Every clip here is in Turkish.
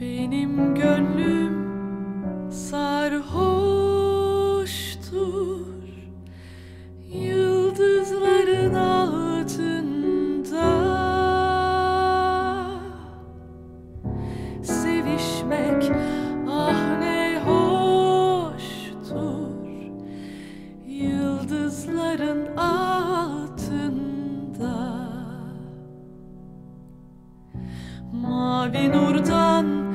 Benim gönlüm sarhoştur. Yıldızların altında Sevişmek ah ne hoştur. Yıldızların altında Mavi nurdan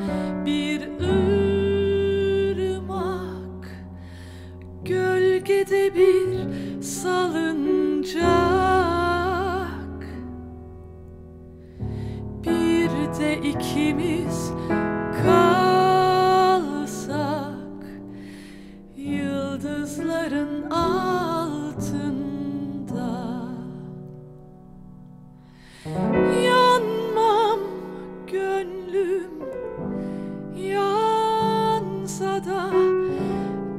ikimiz kalsak Yıldızların altında. Yanmam gönlüm yansa da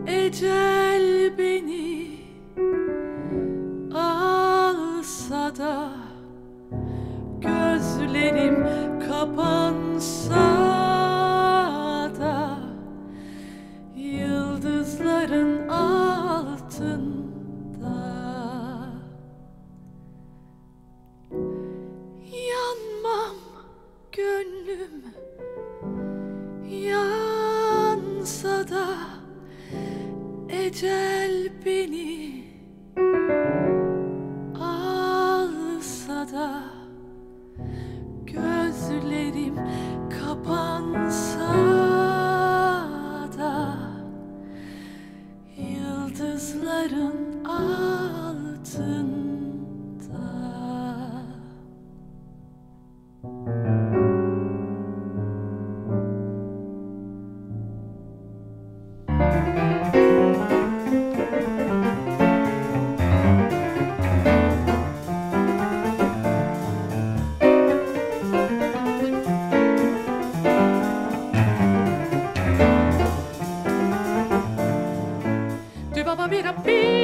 Ecel beni alsa da Gözlerim kapansa Yıldızların altında. Yanmam yansa da Ecel beni Yıldızların altında big a bee.